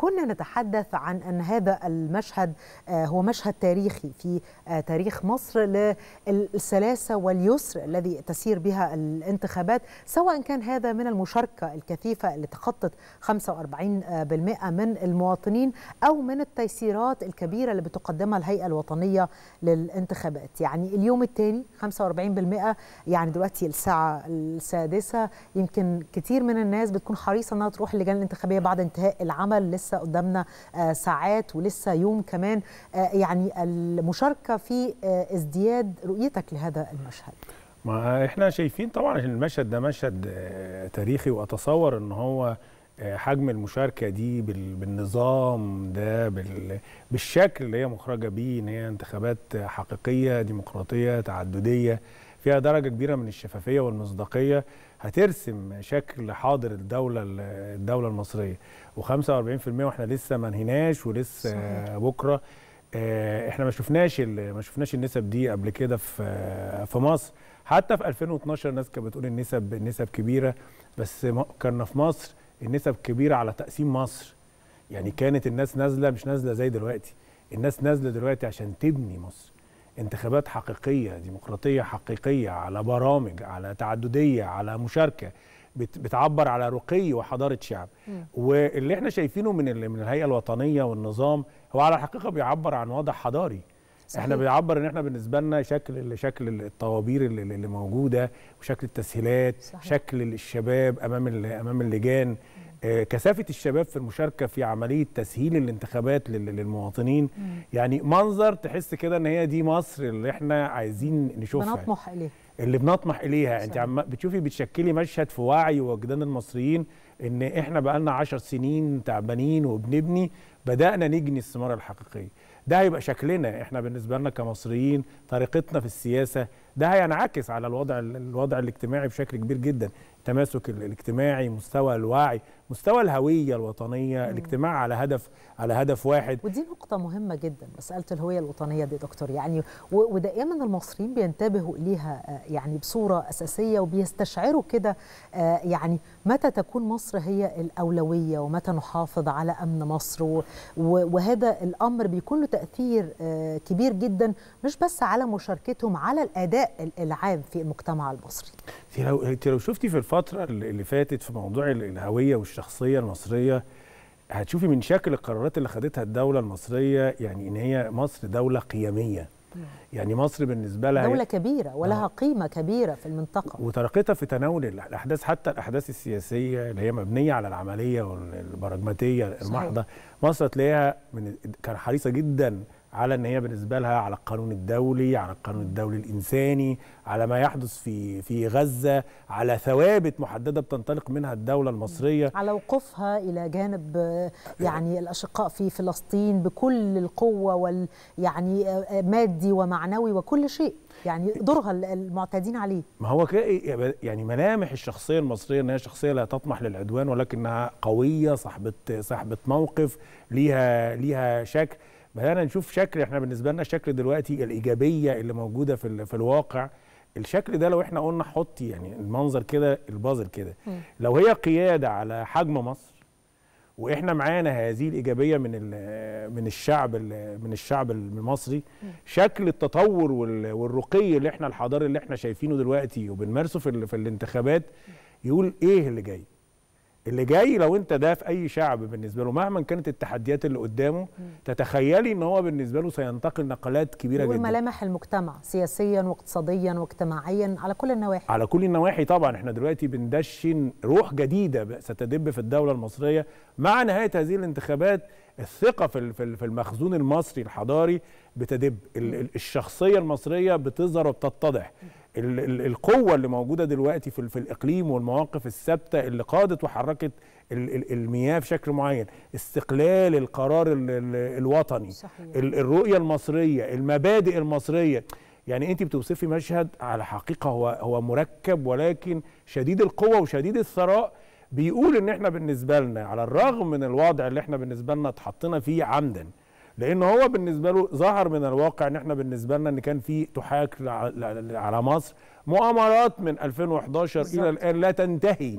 كنا نتحدث عن أن هذا المشهد هو مشهد تاريخي في تاريخ مصر للسلاسة واليسر الذي تسير بها الانتخابات سواء كان هذا من المشاركة الكثيفة اللي تخطت 45% من المواطنين أو من التيسيرات الكبيرة اللي بتقدمها الهيئة الوطنية للانتخابات. يعني اليوم الثاني 45% يعني دلوقتي الساعة السادسة يمكن كتير من الناس بتكون حريصة أنها تروح اللجان الانتخابية بعد انتهاء العمل لسه قدامنا ساعات ولسه يوم كمان. يعني المشاركة في ازدياد رؤيتك لهذا المشهد. ما إحنا شايفين طبعا المشهد ده مشهد تاريخي واتصور إن هو حجم المشاركة دي بالنظام ده بالشكل اللي هي مخرجة بيه إن هي انتخابات حقيقية ديمقراطية تعددية فيها درجة كبيرة من الشفافية والمصداقية. هترسم شكل حاضر الدولة الدولة المصرية. و45% وإحنا لسه ما انهيناش ولسه صحيح. بكرة. إحنا ما شفناش ما شفناش النسب دي قبل كده في في مصر. حتى في 2012 الناس كانت بتقول النسب النسب كبيرة. بس كنا في مصر النسب كبيرة على تقسيم مصر. يعني كانت الناس نازلة مش نازلة زي دلوقتي. الناس نازلة دلوقتي عشان تبني مصر. انتخابات حقيقية ديمقراطية حقيقية على برامج على تعددية على مشاركة بتعبر على رقي وحضارة شعب. واللي إحنا شايفينه من من الهيئة الوطنية والنظام هو على الحقيقة بيعبر عن وضع حضاري صحيح. إحنا بيعبر ان إحنا بالنسبة لنا شكل شكل الطوابير اللي, اللي موجودة وشكل التسهيلات صحيح. شكل الشباب أمام أمام اللجان كثافة الشباب في المشاركة في عملية تسهيل الانتخابات للمواطنين. يعني منظر تحس كده إن هي دي مصر اللي إحنا عايزين نشوفها. بنطمح إليها. اللي بنطمح إليها. أنت عم بتشوفي بتشكلي مشهد في وعي وجدان المصريين إن إحنا بقى لنا 10 سنين تعبانين وبنبني بدأنا نجني الثمار الحقيقية. ده هيبقى شكلنا إحنا بالنسبة لنا كمصريين طريقتنا في السياسة ده هينعكس على الوضع الوضع الاجتماعي بشكل كبير جدا. التماسك الاجتماعي مستوى الوعي مستوى الهوية الوطنية مم. الاجتماع على هدف على هدف واحد. ودي نقطة مهمة جدا مسألة الهوية الوطنية دي دكتور. يعني ودائما المصريين بينتبهوا إليها يعني بصورة أساسية وبيستشعروا كده يعني متى تكون مصر هي الأولوية ومتى نحافظ على أمن مصر. وهذا الأمر بيكون له تأثير كبير جدا مش بس على مشاركتهم على الأداء العام في المجتمع المصري. انت لو أنت لو شفتي في الفترة اللي فاتت في موضوع الهوية والشخصية المصرية هتشوفي من شكل القرارات اللي خدتها الدولة المصرية يعني إن هي مصر دولة قيمية. يعني مصر بالنسبة لها دولة كبيرة ولها آه. قيمة كبيرة في المنطقة. وطريقتها في تناول الأحداث حتى الأحداث السياسية اللي هي مبنية على العملية والبراجماتية المحضة. مصر تلاقيها من كان حريصة جدا على إن هي بالنسبة لها على القانون الدولي على القانون الدولي الإنساني على ما يحدث في في غزة على ثوابت محددة بتنطلق منها الدولة المصرية. على وقوفها إلى جانب يعني الأشقاء في فلسطين بكل القوة وال يعني مادي ومعنوي وكل شيء. يعني دورها المعتادين عليه. ما هو يعني ملامح الشخصية المصرية إن هي شخصية لا تطمح للعدوان ولكنها قوية صاحبة صاحبة موقف ليها ليها شكل بدانا نشوف شكل إحنا بالنسبة لنا الشكل دلوقتي الإيجابية اللي موجودة في في الواقع الشكل ده لو إحنا قلنا حطي يعني المنظر كده البازل كده. لو هي قيادة على حجم مصر وإحنا معانا هذه الإيجابية من من الشعب من الشعب المصري شكل التطور والرقي اللي إحنا الحضاري اللي إحنا شايفينه دلوقتي وبنمارسه في, في الانتخابات يقول إيه اللي جاي؟ اللي جاي لو انت ده في اي شعب بالنسبة له مهما كانت التحديات اللي قدامه تتخيلي ان هو بالنسبة له سينتقل نقلات كبيرة جدا. ملامح المجتمع سياسيا واقتصاديا واجتماعيا على كل النواحي. على كل النواحي طبعا. إحنا دلوقتي بندشن روح جديدة ستدب في الدولة المصرية مع نهاية هذه الانتخابات. الثقة في في المخزون المصري الحضاري بتدب. الشخصية المصرية بتظهر وبتتضح. القوة اللي موجودة دلوقتي في, في الإقليم والمواقف الثابتة اللي قادت وحركت المياه بشكل معين. استقلال القرار الوطني. صحيح. الرؤية المصرية المبادئ المصرية. يعني انت بتوصفي مشهد على حقيقة هو هو مركب ولكن شديد القوة وشديد الثراء بيقول إن إحنا بالنسبة لنا على الرغم من الوضع اللي إحنا بالنسبة لنا اتحطينا فيه عمدا لأن هو بالنسبة له ظهر من الواقع إن إحنا بالنسبة لنا إن كان في تحاك على مصر مؤامرات من 2011 إلى الآن لا تنتهي.